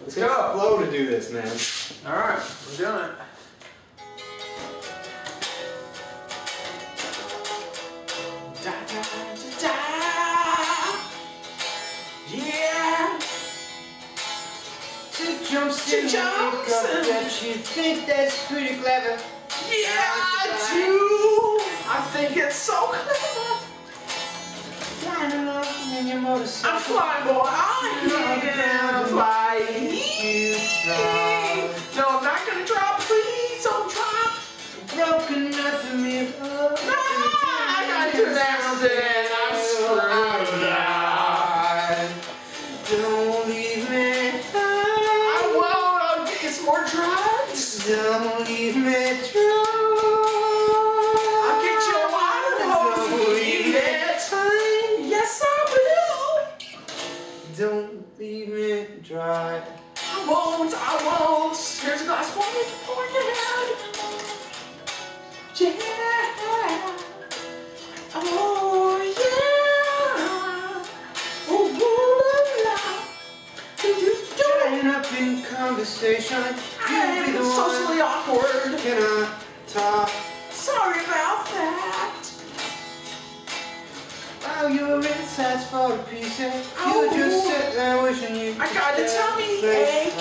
Let's go. Flow to do this, man. All right, we're doing it. Da, da, da, da. Yeah. Two jumps Two in the jumps makeup and- that you think that's pretty clever. Yeah, I do. I think it's so clever. Flying along in your motorcycle. I'm flying, boy. I Don't leave me dry. I'll get you a hose. Don't leave me it. Yes, I will. Don't leave me dry. I won't. I won't. Here's a glass of water. Getting up in conversation. I You be the socially one. awkward. Can I talk? Sorry about that. While your insides fall to pieces, Oh. you just sit there wishing you I could got the stay tummy ache.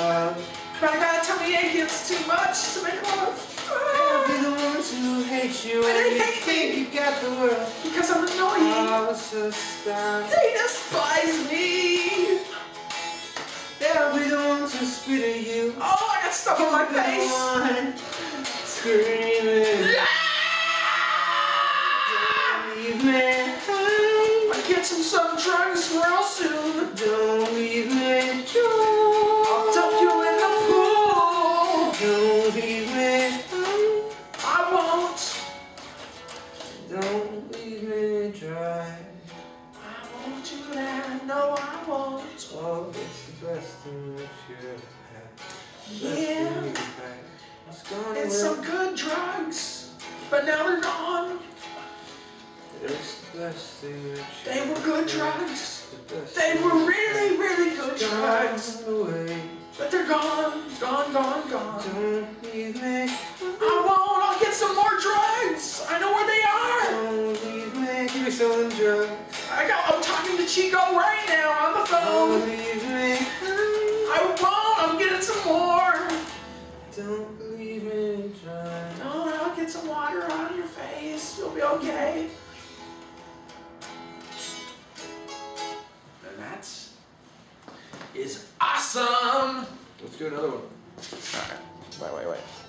But I got a tummy ache. It's too much to make love. I'll be the ones who hate you But and you hate think me. you got the world. because I'm annoying. I was so stunned. They despise me. They'll be the ones who spit at you. Oh, I got stuff on my You'll be the face. screaming. Don't leave me. I get some some drugs real soon. Don't leave me I'll dump you in the pool. Don't leave me. I won't. Don't leave me dry. I won't do that. No, I won't. Oh, it's the best thing Yeah. thing you've had. It's some good drugs, but now they're gone. It's the best thing that you They were good drugs. The They were really, really good drugs, but they're gone, gone, gone, gone. Don't leave me. Don't leave me dry. No, I'll get some water on your face. You'll be okay. And that's is awesome. Let's do another one. All right. Wait, wait, wait.